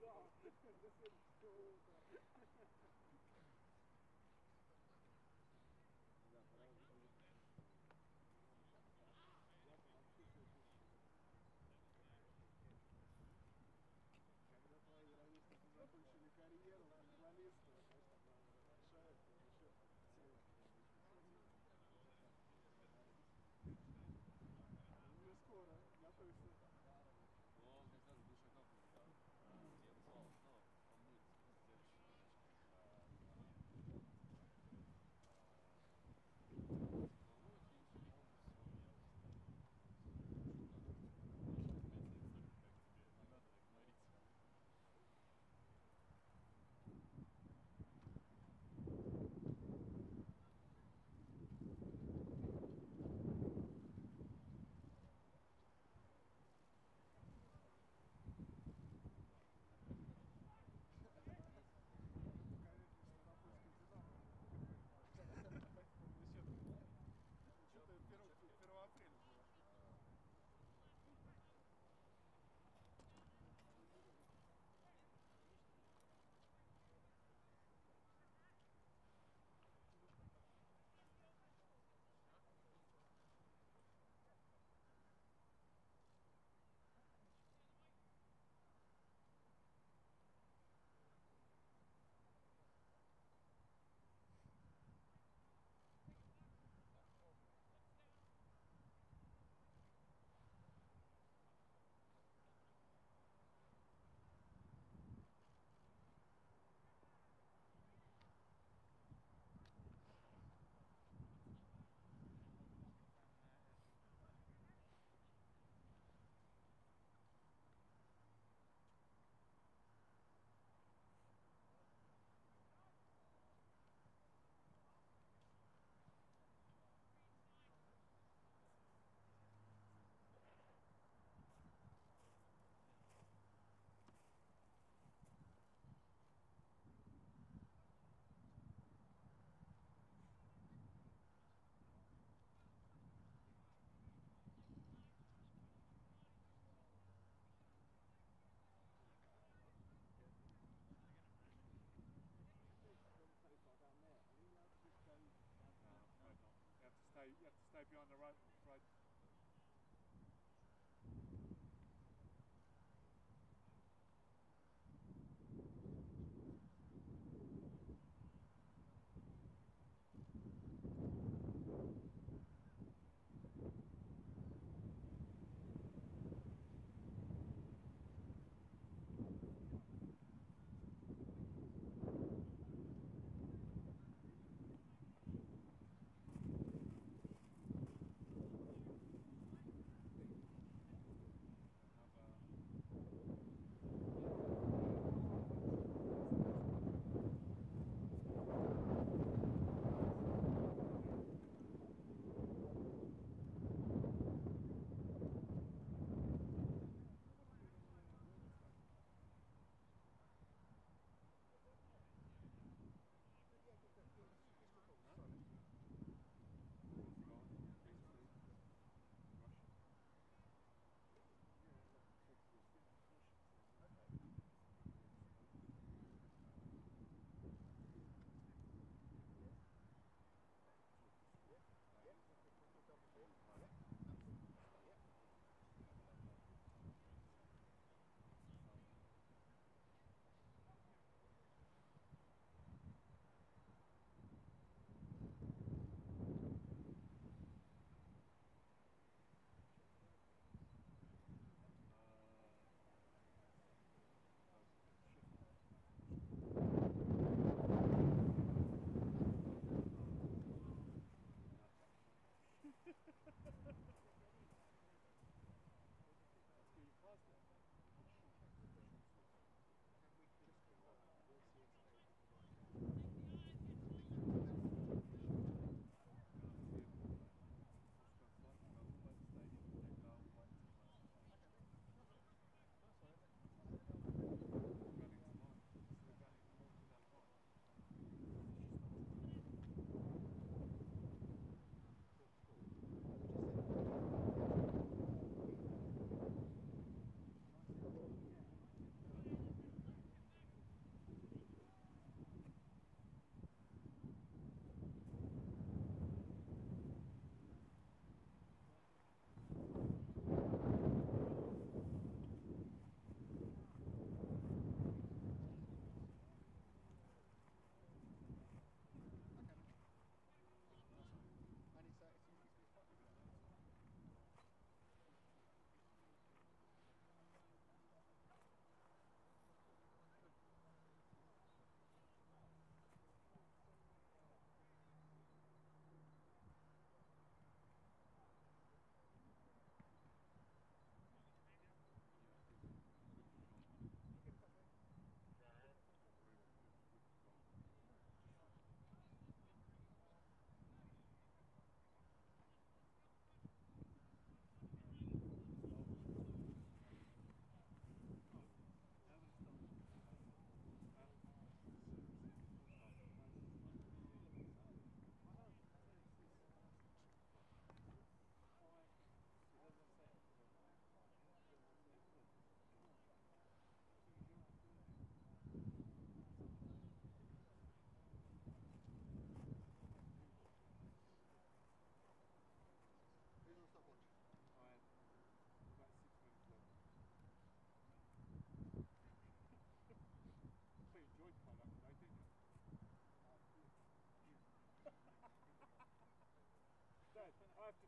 God. This is...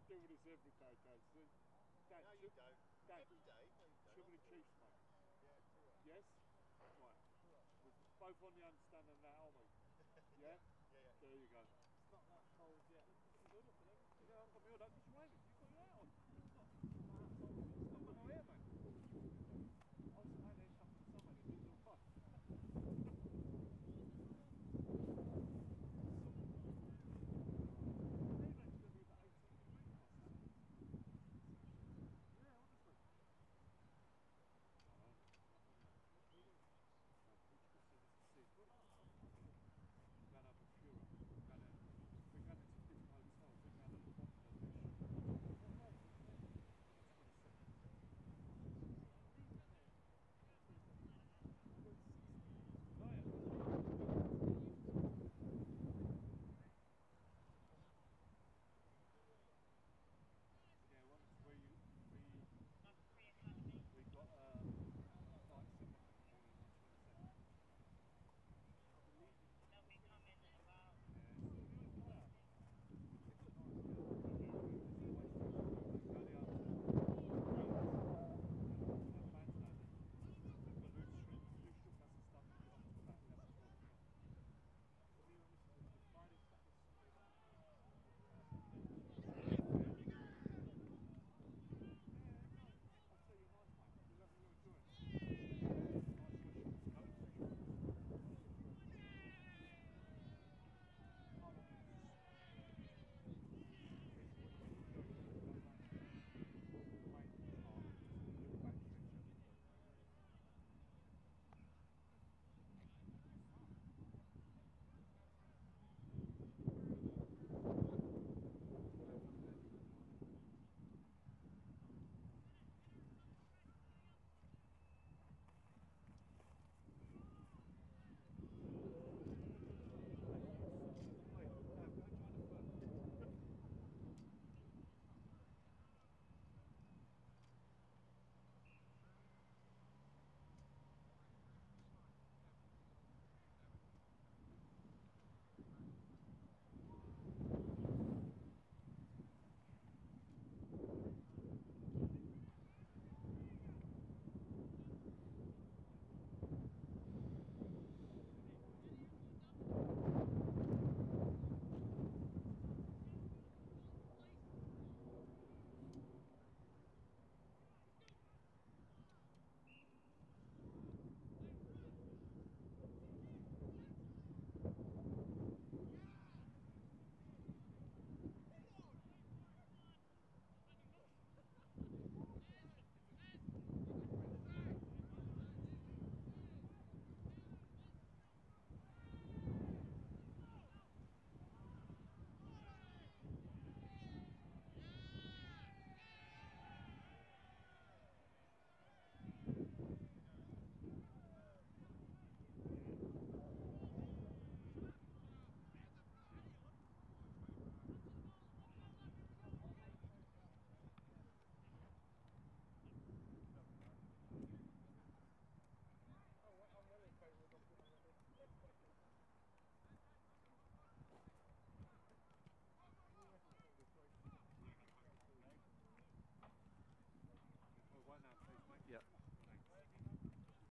do every day, Dave. So no, you don't. Every day. No, you don't. Chiefs, mate. Yeah. Yes? Right. We're both on the understanding that, aren't we? yeah? yeah? Yeah, yeah. There you go. It's not that cold yet. It's. Yeah, I'm.